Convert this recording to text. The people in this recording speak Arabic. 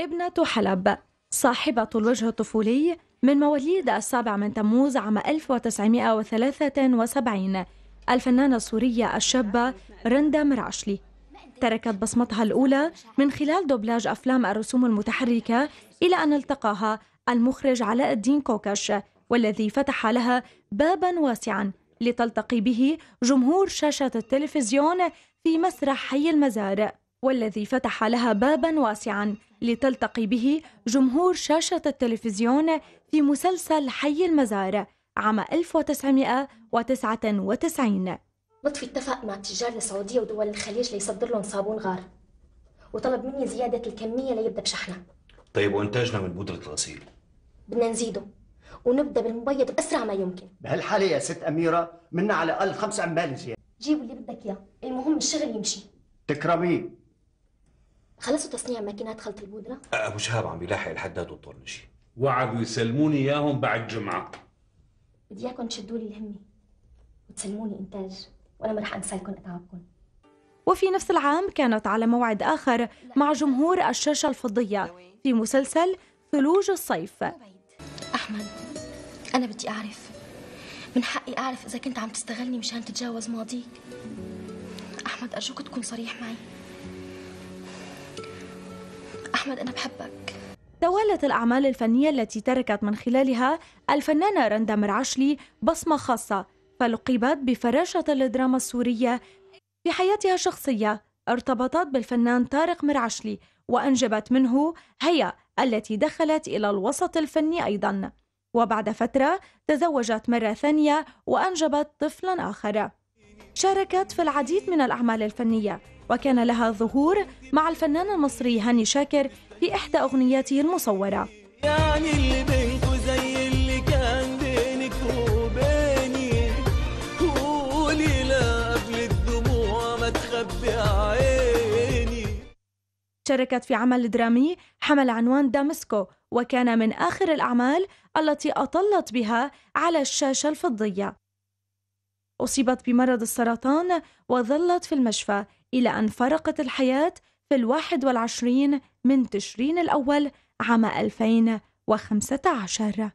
ابنة حلب صاحبة الوجه الطفولي من مواليد السابع من تموز عام 1973 الفنانة السورية الشابة رندا مرعشلي تركت بصمتها الأولى من خلال دوبلاج أفلام الرسوم المتحركة إلى أن التقاها المخرج علاء الدين كوكش والذي فتح لها بابا واسعا لتلتقي به جمهور شاشة التلفزيون في مسرح حي المزار. والذي فتح لها بابا واسعا لتلتقي به جمهور شاشة التلفزيون في مسلسل حي المزار عام 1999 لطفي اتفق مع تجار السعودية ودول الخليج ليصدر لهم صابون غار. وطلب مني زيادة الكمية ليبدأ بشحنها طيب وإنتاجنا من بودرة الغسيل؟ بدنا نزيده ونبدأ بالمبيض بأسرع ما يمكن. بهالحالة يا ست أميرة منا على الأقل خمس عمال زيادة. جيبوا اللي بدك إياه المهم الشغل يمشي. تكرمي. خلصوا تصنيع ماكينات خلط البودرة؟ أبو شهاب عم بيلاحق الحداد والطرنشي وعدوا يسلموني إياهم بعد جمعة. بدي إياكم تشدوا لي الهمة وتسلموني إنتاج وأنا ما رح أنسى لكم أتعبكم وفي نفس العام كانت على موعد آخر مع جمهور الشاشة الفضية في مسلسل ثلوج الصيف. أحمد أنا بدي أعرف. من حقي أعرف إذا كنت عم تستغلني مشان تتجاوز ماضيك. أحمد أرجوك تكون صريح معي. أحمد أنا بحبك. توالت الأعمال الفنية التي تركت من خلالها الفنانة رندا مرعشلي بصمة خاصة فلقبت بفراشة الدراما السورية في حياتها الشخصية. ارتبطت بالفنان طارق مرعشلي وأنجبت منه هي التي دخلت إلى الوسط الفني أيضا. وبعد فترة تزوجت مرة ثانية وأنجبت طفلا آخر. شاركت في العديد من الأعمال الفنية وكان لها ظهور مع الفنان المصري هاني شاكر في إحدى أغنياته المصورة. يعني اللي بينكو زي اللي كان بينك وبيني. قولي لا قبل الدموع ما تخبي عيني. شاركت في عمل درامي حمل عنوان دامسكو وكان من آخر الأعمال التي أطلت بها على الشاشة الفضية. أصيبت بمرض السرطان وظلت في المشفى إلى أن فرقت الحياة في الواحد والعشرين من تشرين الأول عام 2015